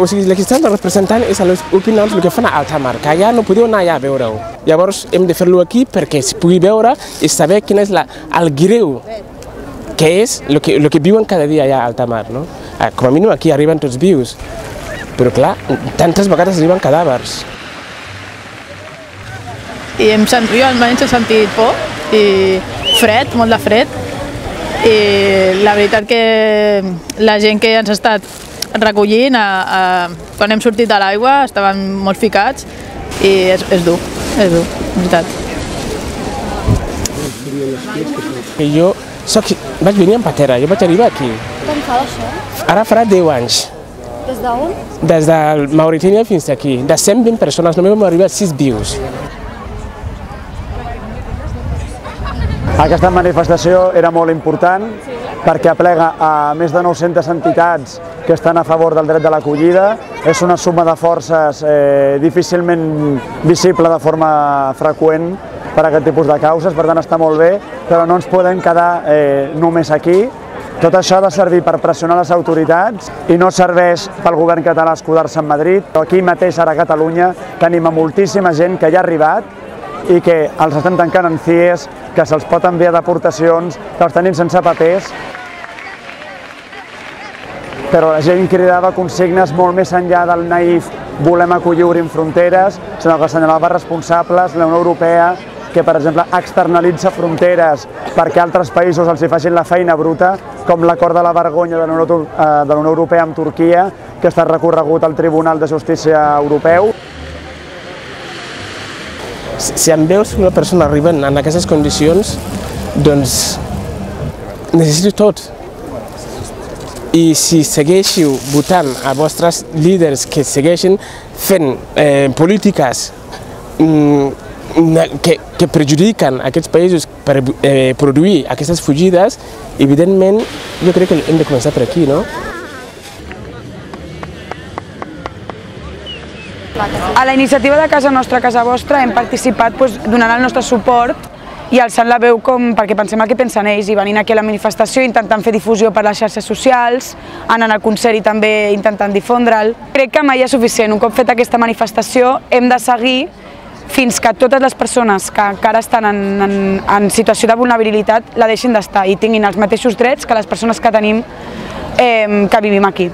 O estan representant és les opinions el que fan a Altamar, que allà no podeu anar allà a veure-ho. Llavors hem de fer-lo aquí perquè es pugui veure i saber quin és la, el greu que és el que, el que viuen cada dia allà a Altamar. No? Ah, Com a mínim aquí arriben tots vius, però clar, tantes vegades arriben cadàvers. i em sent, jo almenys he sentit por i fred, molt de fred i la veritat que la gent que ens ha estat recollint a, a, quan hem sortit de l'aigua estaven molt ficats i és, és dur, és dur, de veritat. I jo soc, vaig venir en patera, jo vaig arribar aquí. Com fa això? Ara farà 10 anys. Des d'on? Des de Mauritània fins aquí. De 120 persones, només vam arribar 6 vius. Aquesta manifestació era molt important perquè aplega a més de 900 entitats que estan a favor del dret de l'acollida. És una suma de forces eh, difícilment visible de forma freqüent per a aquest tipus de causes, per tant està molt bé, però no ens podem quedar eh, només aquí. Tot això ha de servir per pressionar les autoritats i no serveix pel govern català escudar-se en Madrid. Aquí mateix, ara a Catalunya, tenim a moltíssima gent que ja ha arribat i que els estem tancant en CIES, que se'ls pot enviar deportacions, que els tenim sense papers. Però la gent cridava consignes molt més enllà del naïf volem acollir obrim fronteres, sinó que assenyalava responsables, la Unió Europea, que per exemple externalitza fronteres perquè altres països els hi facin la feina bruta, com l'acord de la vergonya de la Unió eh, Europea amb Turquia, que està recorregut al Tribunal de Justícia Europeu. Si em veus una persona arribant en aquestes condicions, doncs necessito tot. I si segueixiu votant a vostres líders que segueixen fent eh, polítiques mm, que, que perjudiquen aquests països per eh, produir aquestes fugides, evidentment jo crec que hem de començar per aquí, no? A la iniciativa de Casa Nostra, Casa Vostra hem participat doncs, donant el nostre suport i alçant la veu com, perquè pensem el que pensen ells i venint aquí a la manifestació intentant fer difusió per les xarxes socials, anant al concert i també intentant difondre'l. Crec que mai és suficient. Un cop feta aquesta manifestació hem de seguir fins que totes les persones que encara estan en, en, en situació de vulnerabilitat la deixin d'estar i tinguin els mateixos drets que les persones que tenim eh, que vivim aquí.